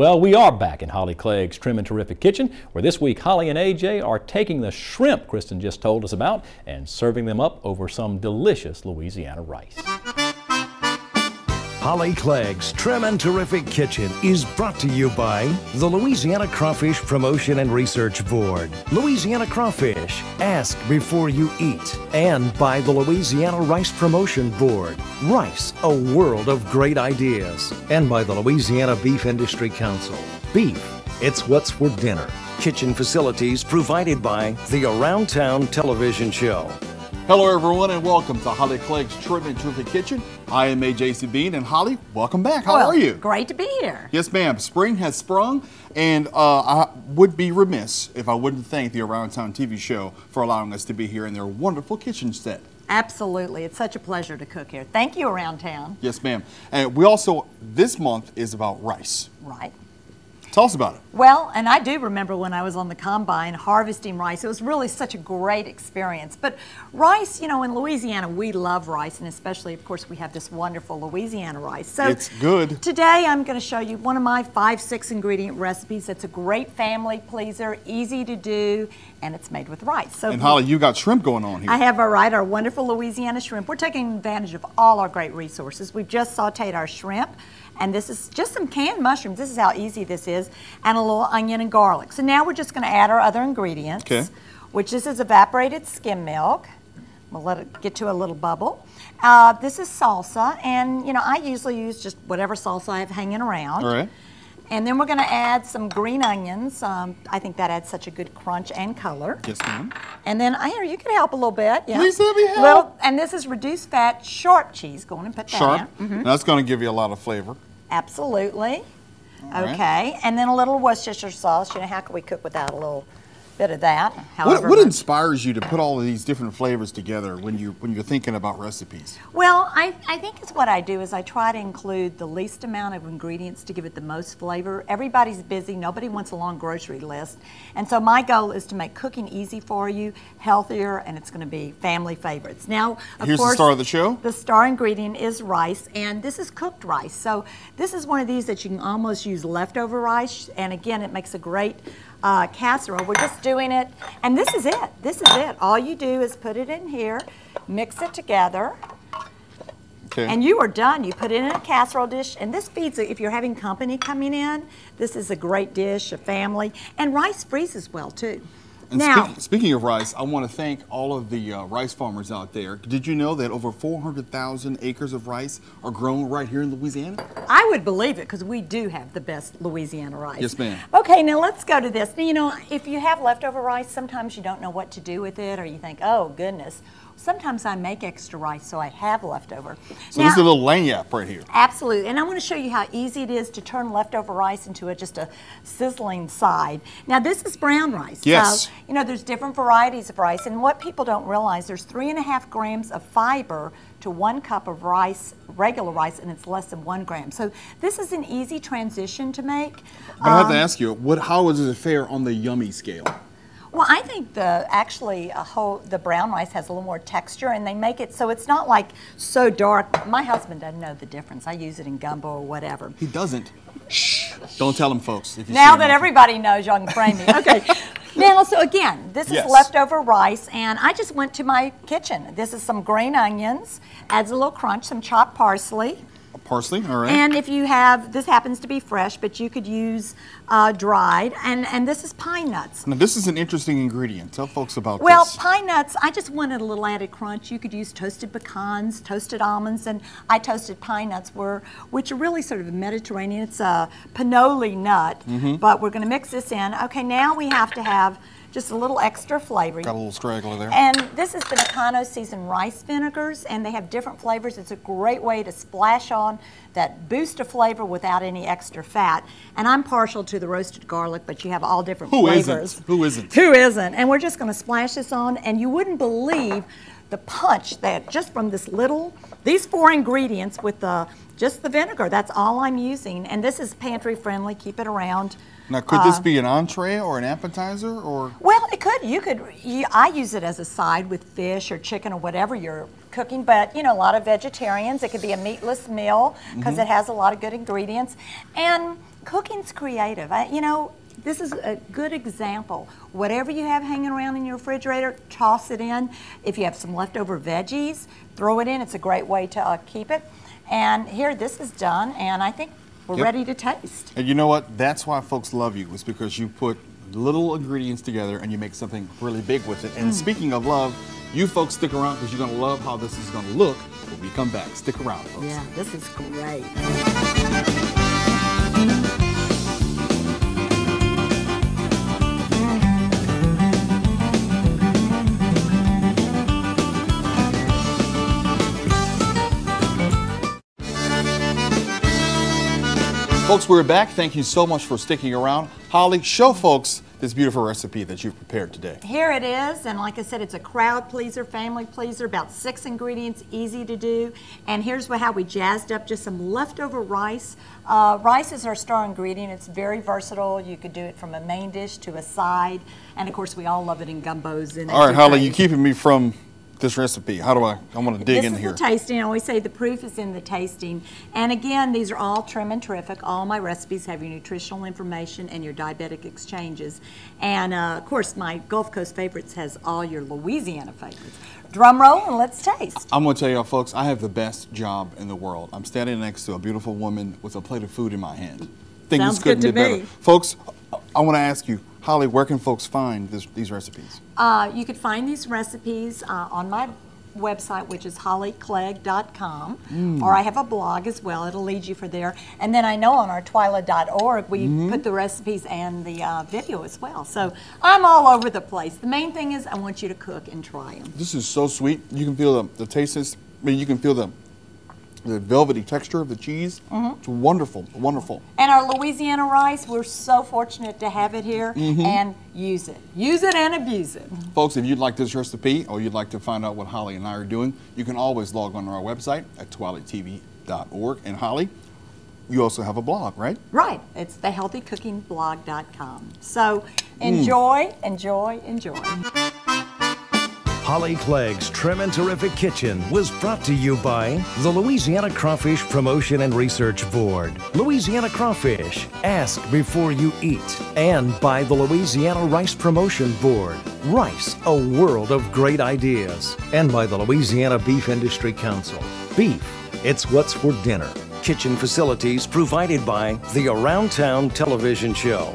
Well, we are back in Holly Clegg's Trim and Terrific Kitchen, where this week Holly and AJ are taking the shrimp Kristen just told us about and serving them up over some delicious Louisiana rice. Holly Clegg's Trim and Terrific Kitchen is brought to you by the Louisiana Crawfish Promotion and Research Board, Louisiana Crawfish, ask before you eat, and by the Louisiana Rice Promotion Board, Rice, a world of great ideas, and by the Louisiana Beef Industry Council, Beef, it's what's for dinner. Kitchen facilities provided by the Around Town television show. Hello, everyone, and welcome to Holly Clegg's and Terrific Kitchen. I am AJ Sabine, and Holly, welcome back. How well, are you? Great to be here. Yes, ma'am. Spring has sprung, and uh, I would be remiss if I wouldn't thank the Around Town TV show for allowing us to be here in their wonderful kitchen set. Absolutely. It's such a pleasure to cook here. Thank you, Around Town. Yes, ma'am. And we also, this month is about rice. Right. Tell us about it. Well, and I do remember when I was on the combine harvesting rice. It was really such a great experience. But rice, you know, in Louisiana, we love rice, and especially, of course, we have this wonderful Louisiana rice. So it's good. Today, I'm going to show you one of my five, six ingredient recipes. It's a great family pleaser, easy to do, and it's made with rice. So and Holly, you got shrimp going on here. I have, all right, our wonderful Louisiana shrimp. We're taking advantage of all our great resources. We've just sauteed our shrimp. And this is just some canned mushrooms. This is how easy this is. And a little onion and garlic. So now we're just going to add our other ingredients. Okay. Which this is evaporated skim milk. We'll let it get to a little bubble. Uh, this is salsa. And, you know, I usually use just whatever salsa I have hanging around. All right. And then we're going to add some green onions. Um, I think that adds such a good crunch and color. Yes, ma'am. And then, here, you can help a little bit. Yeah. Please let me help. Little, and this is reduced fat sharp cheese. Go on and put that sharp. in. Mm -hmm. That's going to give you a lot of flavor. Absolutely. okay, and then a little Worcestershire sauce. You know, how can we cook without a little bit of that? What, what inspires you to put all of these different flavors together when you when you're thinking about recipes? Well, I, I think it's what I do is I try to include the least amount of ingredients to give it the most flavor. Everybody's busy. Nobody wants a long grocery list, and so my goal is to make cooking easy for you, healthier, and it's going to be family favorites. Now, of here's course, the star of the show. The star ingredient is rice, and this is cooked rice. So this is one of these that you can almost use leftover rice, and again, it makes a great uh, casserole. We're just doing it, and this is it. This is it. All you do is put it in here, mix it together, okay. and you are done. You put it in a casserole dish, and this feeds, if you're having company coming in, this is a great dish, a family, and rice freezes well, too. And now, speak, speaking of rice, I want to thank all of the uh, rice farmers out there. Did you know that over 400,000 acres of rice are grown right here in Louisiana? I would believe it because we do have the best Louisiana rice. Yes, ma'am. Okay, now let's go to this. You know, if you have leftover rice, sometimes you don't know what to do with it or you think, oh, goodness. Sometimes I make extra rice so I have leftover. So now, this is a little lagniappe right here. Absolutely, and I want to show you how easy it is to turn leftover rice into a, just a sizzling side. Now this is brown rice. Yes. So, you know, there's different varieties of rice, and what people don't realize, there's three and a half grams of fiber to one cup of rice, regular rice, and it's less than one gram. So this is an easy transition to make. But um, I have to um, ask you, what, how does it fare on the yummy scale? Well, I think the actually a whole the brown rice has a little more texture, and they make it so it's not like so dark. My husband doesn't know the difference. I use it in gumbo or whatever. He doesn't. Shh! Don't tell him, folks. now that everybody knows, y'all can frame me. Okay. now, so again, this is leftover rice, and I just went to my kitchen. This is some green onions, adds a little crunch, some chopped parsley. Parsley, all right. And if you have, this happens to be fresh, but you could use uh, dried, and, and this is pine nuts. Now this is an interesting ingredient. Tell folks about well, this. Well, pine nuts, I just wanted a little added crunch. You could use toasted pecans, toasted almonds, and I toasted pine nuts, were, which are really sort of Mediterranean. It's a pignoli nut, mm -hmm. but we're going to mix this in. Okay, now we have to have just a little extra flavor. Got a little straggler there. And this is the Nakano seasoned rice vinegars, and they have different flavors. It's a great way to splash on that boost of flavor without any extra fat. And I'm partial to the roasted garlic, but you have all different Who flavors. Isn't? Who isn't? Who isn't? And we're just going to splash this on, and you wouldn't believe the punch that just from this little, these four ingredients with the just the vinegar. That's all I'm using, and this is pantry friendly. Keep it around. Now, could this uh, be an entree or an appetizer, or? Well, it could. You could. You, I use it as a side with fish or chicken or whatever you're cooking. But you know, a lot of vegetarians. It could be a meatless meal because mm -hmm. it has a lot of good ingredients. And cooking's creative. I, you know, this is a good example. Whatever you have hanging around in your refrigerator, toss it in. If you have some leftover veggies, throw it in. It's a great way to uh, keep it. And here, this is done, and I think we're Yep. ready to taste. And you know what? That's why folks love you, is because you put little ingredients together and you make something really big with it. Mm. And speaking of love, you folks stick around because you're going to love how this is going to look when we come back. Stick around, folks. Yeah, this is great. Folks, we're back. Thank you so much for sticking around. Holly, show folks this beautiful recipe that you've prepared today. Here it is, and like I said, it's a crowd pleaser, family pleaser, about six ingredients, easy to do. And here's how we jazzed up just some leftover rice. Uh, rice is our star ingredient. It's very versatile. You could do it from a main dish to a side, and of course, we all love it in gumbos. And All right, Holly, you're keeping me from this recipe. How do I? I want to dig this in is here. the tasting. I always say the proof is in the tasting. And again, these are all trim and terrific. All my recipes have your nutritional information and your diabetic exchanges. And uh, of course, my Gulf Coast favorites has all your Louisiana favorites. Drum roll and let's taste. I'm going to tell y'all, folks, I have the best job in the world. I'm standing next to a beautiful woman with a plate of food in my hand. Think Sounds this couldn't good to get better. me. Folks, I want to ask you, Holly, where can folks find this, these recipes? Uh, you could find these recipes uh, on my website, which is hollyclegg.com, Mm. or I have a blog as well. It'll lead you for there. And then I know on our twila.org, we Mm-hmm. put the recipes and the uh, video as well. So I'm all over the place. The main thing is I want you to cook and try them. This is so sweet. You can feel the, the taste. Is, I mean, you can feel the the velvety texture of the cheese. Mm-hmm. It's wonderful, wonderful. And our Louisiana rice, we're so fortunate to have it here Mm-hmm. and use it. Use it and abuse it. Folks, if you'd like this recipe or you'd like to find out what Holly and I are doing, you can always log on to our website at twilatv.org. And Holly, you also have a blog, right? Right. It's thehealthycookingblog.com. So Mm. enjoy, enjoy, enjoy. Holly Clegg's Trim and Terrific Kitchen was brought to you by the Louisiana Crawfish Promotion and Research Board, Louisiana Crawfish, Ask Before You Eat, and by the Louisiana Rice Promotion Board, Rice, a world of great ideas, and by the Louisiana Beef Industry Council. Beef, it's what's for dinner. Kitchen facilities provided by the Around Town Television Show.